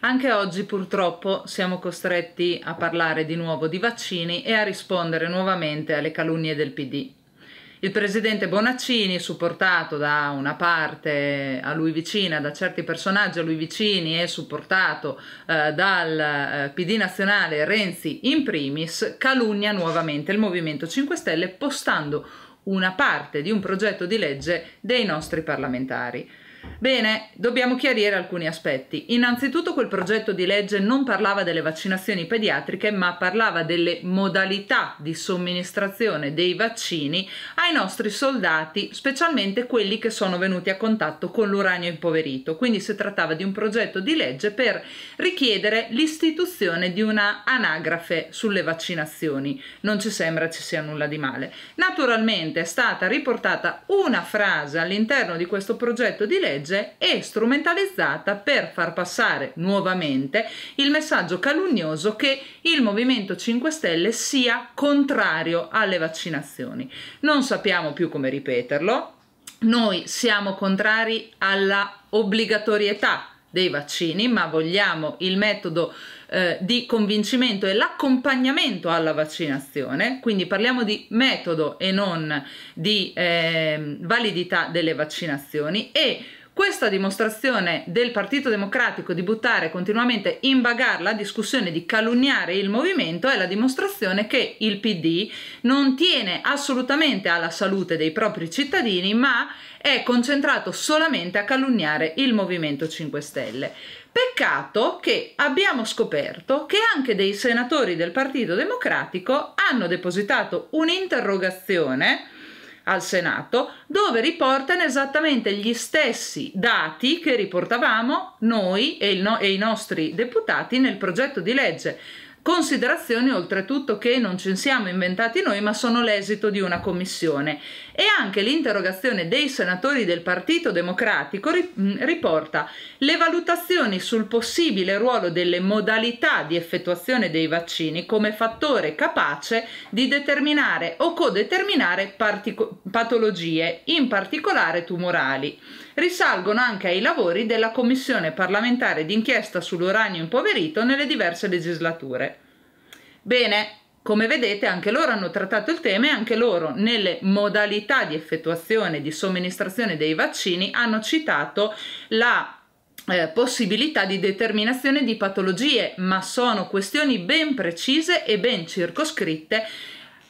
Anche oggi purtroppo siamo costretti a parlare di nuovo di vaccini e a rispondere nuovamente alle calunnie del PD. Il presidente Bonaccini, supportato da una parte a lui vicina, da certi personaggi a lui vicini e supportato eh, dal eh, PD nazionale Renzi in primis, calunnia nuovamente il Movimento 5 Stelle postando una parte di un progetto di legge dei nostri parlamentari. Bene, dobbiamo chiarire alcuni aspetti. Innanzitutto quel progetto di legge non parlava delle vaccinazioni pediatriche, ma parlava delle modalità di somministrazione dei vaccini ai nostri soldati, specialmente quelli che sono venuti a contatto con l'uranio impoverito. Quindi si trattava di un progetto di legge per richiedere l'istituzione di una anagrafe sulle vaccinazioni. Non ci sembra ci sia nulla di male. Naturalmente è stata riportata una frase all'interno di questo progetto di legge legge è strumentalizzata per far passare nuovamente il messaggio calunnioso che il Movimento 5 Stelle sia contrario alle vaccinazioni. Non sappiamo più come ripeterlo. Noi siamo contrari alla obbligatorietà dei vaccini, ma vogliamo il metodo eh, di convincimento e l'accompagnamento alla vaccinazione, quindi parliamo di metodo e non di eh, validità delle vaccinazioni e questa dimostrazione del Partito Democratico di buttare continuamente in bagar la discussione di calunniare il movimento è la dimostrazione che il PD non tiene assolutamente alla salute dei propri cittadini, ma è concentrato solamente a calunniare il Movimento 5 Stelle. Peccato che abbiamo scoperto che anche dei senatori del Partito Democratico hanno depositato un'interrogazione al Senato dove riportano esattamente gli stessi dati che riportavamo noi e, no- e i nostri deputati nel progetto di legge Considerazioni oltretutto che non ci siamo inventati noi, ma sono l'esito di una commissione. E anche l'interrogazione dei senatori del Partito Democratico riporta le valutazioni sul possibile ruolo delle modalità di effettuazione dei vaccini come fattore capace di determinare o codeterminare patologie, in particolare tumorali risalgono anche ai lavori della Commissione parlamentare d'inchiesta sull'uranio impoverito nelle diverse legislature. Bene, come vedete anche loro hanno trattato il tema e anche loro nelle modalità di effettuazione e di somministrazione dei vaccini hanno citato la eh, possibilità di determinazione di patologie, ma sono questioni ben precise e ben circoscritte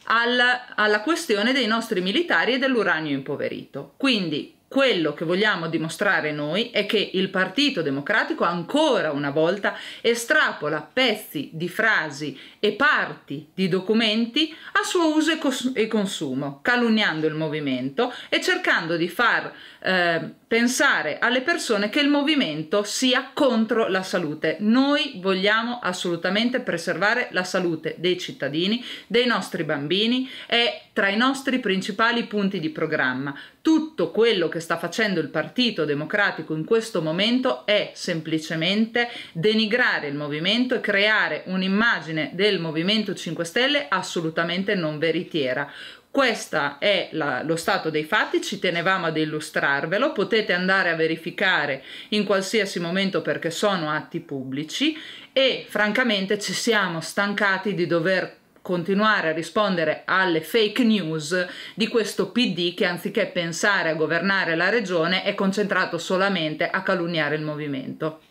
alla, alla questione dei nostri militari e dell'uranio impoverito. Quindi quello che vogliamo dimostrare noi è che il Partito Democratico ancora una volta estrapola pezzi di frasi e parti di documenti a suo uso e consumo, calunniando il movimento e cercando di far eh, pensare alle persone che il movimento sia contro la salute. Noi vogliamo assolutamente preservare la salute dei cittadini, dei nostri bambini, è tra i nostri principali punti di programma. Tutto quello che sta facendo il Partito Democratico in questo momento è semplicemente denigrare il movimento e creare un'immagine del Movimento 5 Stelle assolutamente non veritiera. Questo è la, lo stato dei fatti, ci tenevamo ad illustrarvelo, potete andare a verificare in qualsiasi momento perché sono atti pubblici e francamente ci siamo stancati di dover continuare a rispondere alle fake news di questo PD che anziché pensare a governare la regione è concentrato solamente a calunniare il movimento.